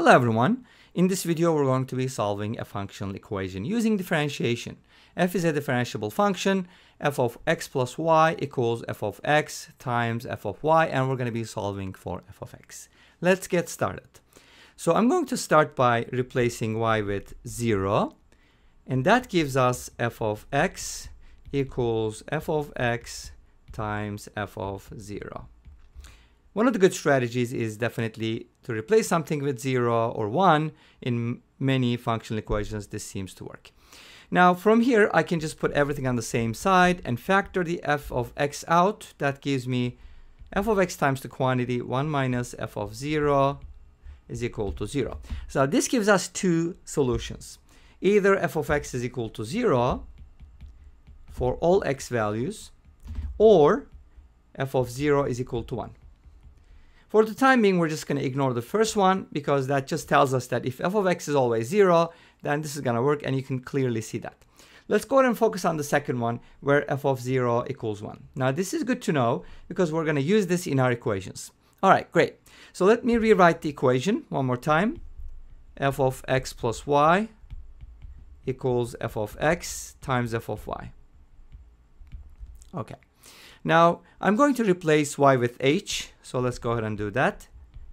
Hello everyone. In this video we're going to be solving a functional equation using differentiation. f is a differentiable function, f of x plus y equals f of x times f of y and we're going to be solving for f of x. Let's get started. So I'm going to start by replacing y with 0 and that gives us f of x equals f of x times f of 0. One of the good strategies is definitely to replace something with 0 or 1. In many functional equations, this seems to work. Now, from here, I can just put everything on the same side and factor the f of x out. That gives me f of x times the quantity 1 minus f of 0 is equal to 0. So this gives us two solutions. Either f of x is equal to 0 for all x values, or f of 0 is equal to 1. For the time being, we're just going to ignore the first one because that just tells us that if f of x is always 0, then this is going to work and you can clearly see that. Let's go ahead and focus on the second one where f of 0 equals 1. Now this is good to know because we're going to use this in our equations. All right, great. So let me rewrite the equation one more time. f of x plus y equals f of x times f of y. Okay. Now I'm going to replace y with h, so let's go ahead and do that.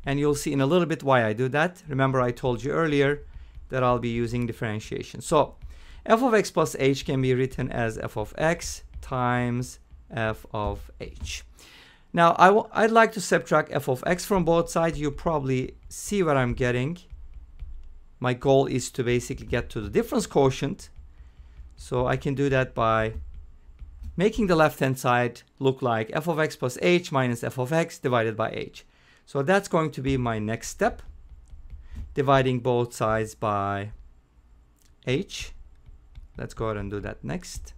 And you'll see in a little bit why I do that. Remember I told you earlier that I'll be using differentiation. So f of x plus h can be written as f of x times f of h. Now I'd like to subtract f of x from both sides. You probably see what I'm getting. My goal is to basically get to the difference quotient. So I can do that by making the left-hand side look like f of x plus h minus f of x divided by h. So that's going to be my next step, dividing both sides by h. Let's go ahead and do that next.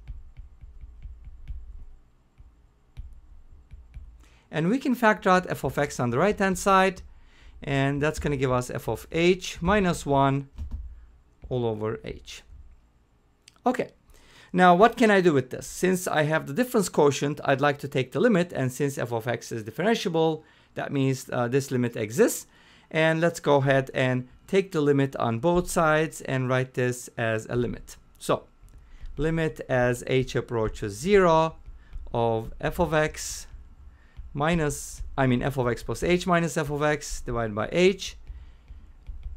And we can factor out f of x on the right-hand side, and that's going to give us f of h minus 1 all over h. Okay, now, what can I do with this? Since I have the difference quotient, I'd like to take the limit, and since f of x is differentiable, that means uh, this limit exists. And let's go ahead and take the limit on both sides and write this as a limit. So, limit as h approaches 0 of f of x minus, I mean f of x plus h minus f of x divided by h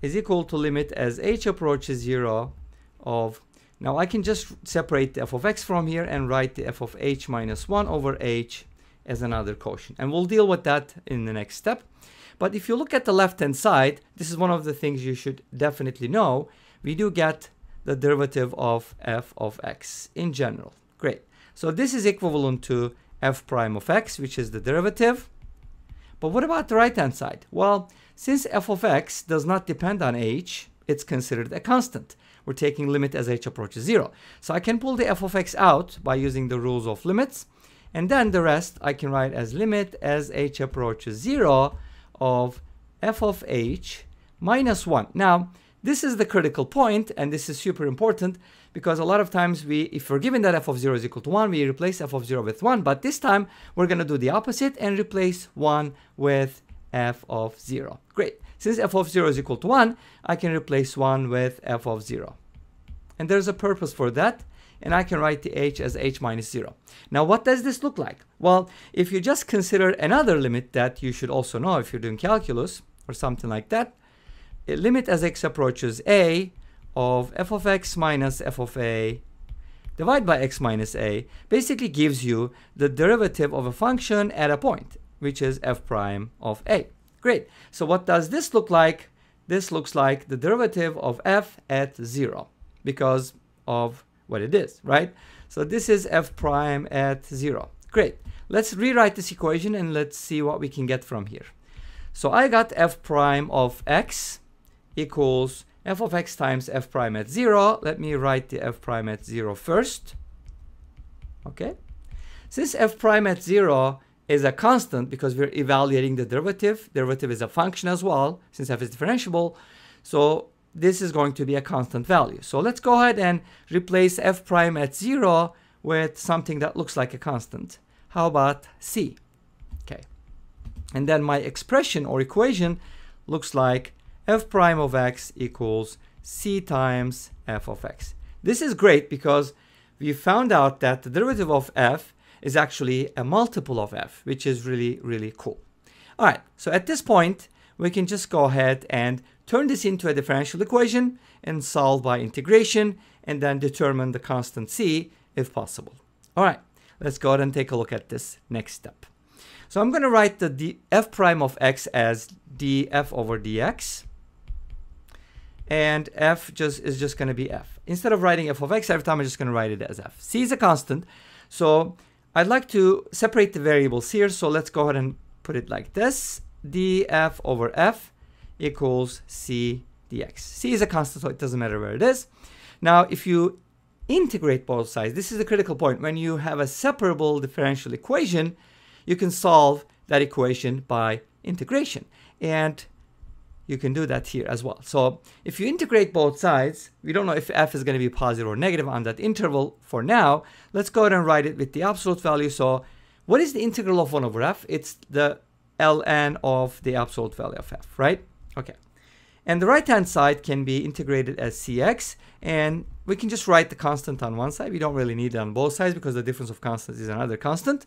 is equal to limit as h approaches 0 of now I can just separate the f of x from here and write the f of h minus 1 over h as another quotient. And we'll deal with that in the next step. But if you look at the left-hand side, this is one of the things you should definitely know. We do get the derivative of f of x in general. Great. So this is equivalent to f prime of x, which is the derivative. But what about the right-hand side? Well, since f of x does not depend on h, it's considered a constant we're taking limit as h approaches 0. So I can pull the f of x out by using the rules of limits. And then the rest I can write as limit as h approaches 0 of f of h minus 1. Now, this is the critical point, and this is super important because a lot of times we, if we're given that f of 0 is equal to 1, we replace f of 0 with 1. But this time, we're going to do the opposite and replace 1 with f of 0. Great. Since f of 0 is equal to 1, I can replace 1 with f of 0. And there's a purpose for that. And I can write the h as h minus 0. Now, what does this look like? Well, if you just consider another limit that you should also know if you're doing calculus or something like that, a limit as x approaches a of f of x minus f of a divided by x minus a basically gives you the derivative of a function at a point, which is f prime of a. Great. So what does this look like? This looks like the derivative of f at 0 because of what it is, right? So this is f prime at 0. Great. Let's rewrite this equation and let's see what we can get from here. So I got f prime of x equals f of x times f prime at 0. Let me write the f prime at 0 first. Okay. Since f prime at 0 is a constant because we're evaluating the derivative. Derivative is a function as well, since f is differentiable. So this is going to be a constant value. So let's go ahead and replace f prime at 0 with something that looks like a constant. How about c? Okay. And then my expression or equation looks like f prime of x equals c times f of x. This is great because we found out that the derivative of f is actually a multiple of f, which is really, really cool. All right, so at this point, we can just go ahead and turn this into a differential equation and solve by integration and then determine the constant c if possible. All right, let's go ahead and take a look at this next step. So I'm going to write the d f prime of x as df over dx and f just is just going to be f. Instead of writing f of x every time, I'm just going to write it as f. c is a constant, so I'd like to separate the variables here. So let's go ahead and put it like this: df over f equals c dx. c is a constant, so it doesn't matter where it is. Now, if you integrate both sides, this is the critical point. When you have a separable differential equation, you can solve that equation by integration. And you can do that here as well. So if you integrate both sides, we don't know if f is going to be positive or negative on that interval for now. Let's go ahead and write it with the absolute value. So what is the integral of 1 over f? It's the ln of the absolute value of f, right? Okay. And the right-hand side can be integrated as cx, and we can just write the constant on one side. We don't really need it on both sides because the difference of constants is another constant.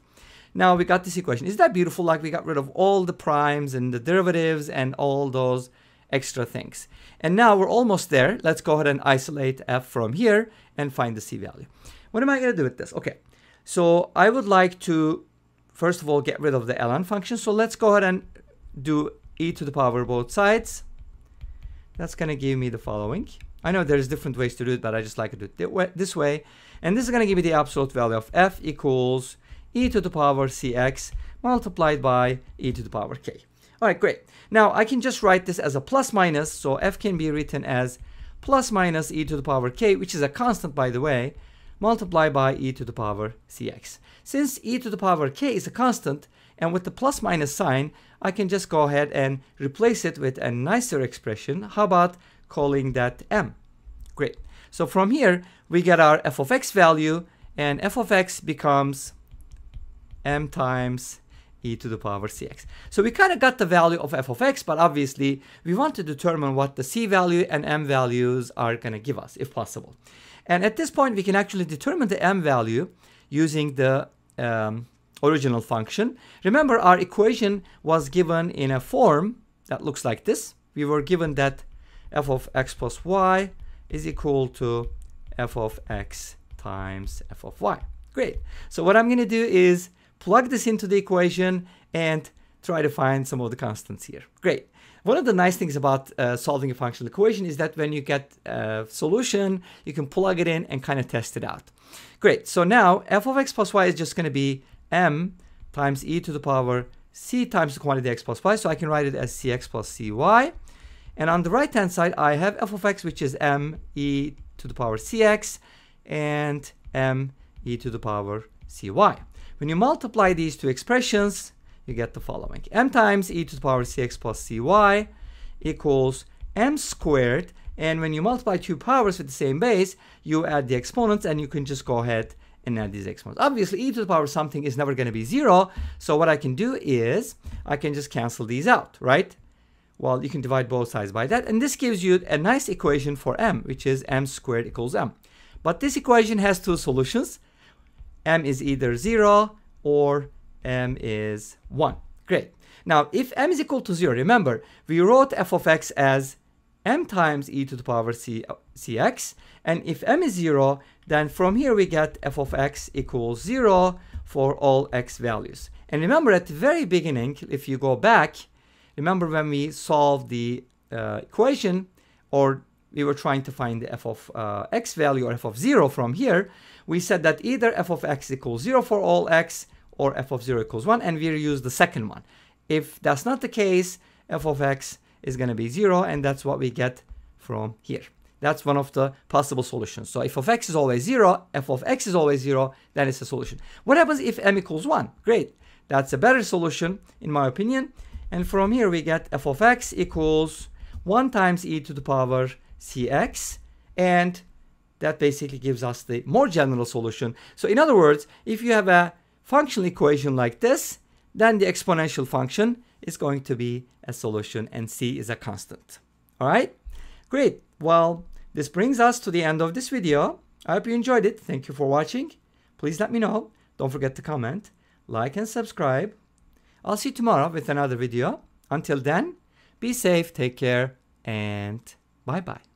Now we got this equation. Is that beautiful? Like we got rid of all the primes and the derivatives and all those extra things. And now we're almost there. Let's go ahead and isolate f from here and find the c value. What am I going to do with this? Okay, so I would like to, first of all, get rid of the ln function. So let's go ahead and do e to the power both sides. That's going to give me the following. I know there's different ways to do it, but I just like to do it this way. And this is going to give me the absolute value of f equals e to the power cx multiplied by e to the power k. All right, great. Now I can just write this as a plus minus, so f can be written as plus minus e to the power k, which is a constant by the way, multiplied by e to the power cx. Since e to the power k is a constant, and with the plus minus sign, I can just go ahead and replace it with a nicer expression. How about calling that m? Great. So from here, we get our f of x value, and f of x becomes m times e to the power cx. So we kind of got the value of f of x, but obviously we want to determine what the c value and m values are going to give us, if possible. And at this point, we can actually determine the m value using the um, original function. Remember, our equation was given in a form that looks like this. We were given that f of x plus y is equal to f of x times f of y. Great. So what I'm going to do is plug this into the equation and try to find some of the constants here. Great. One of the nice things about uh, solving a functional equation is that when you get a solution, you can plug it in and kind of test it out. Great. So now f of x plus y is just going to be m times e to the power c times the quantity x plus y. So I can write it as cx plus cy. And on the right hand side, I have f of x, which is m e to the power cx and m e to the power cy. When you multiply these two expressions, you get the following. m times e to the power cx plus cy equals m squared. And when you multiply two powers with the same base, you add the exponents and you can just go ahead and add these exponents. Obviously, e to the power of something is never going to be zero. So what I can do is I can just cancel these out, right? Well, you can divide both sides by that. And this gives you a nice equation for m, which is m squared equals m. But this equation has two solutions m is either 0 or m is 1. Great. Now, if m is equal to 0, remember, we wrote f of x as m times e to the power c, cx. And if m is 0, then from here we get f of x equals 0 for all x values. And remember at the very beginning, if you go back, remember when we solved the uh, equation or we were trying to find the f of uh, x value or f of 0 from here, we said that either f of x equals 0 for all x or f of 0 equals 1, and we use the second one. If that's not the case, f of x is going to be 0, and that's what we get from here. That's one of the possible solutions. So if of x is always 0, f of x is always 0, then it's a solution. What happens if m equals 1? Great. That's a better solution, in my opinion. And from here, we get f of x equals 1 times e to the power cx. And that basically gives us the more general solution. So in other words, if you have a functional equation like this, then the exponential function is going to be a solution and c is a constant. All right, great. Well, this brings us to the end of this video. I hope you enjoyed it. Thank you for watching. Please let me know. Don't forget to comment, like, and subscribe. I'll see you tomorrow with another video. Until then, be safe, take care, and bye bye.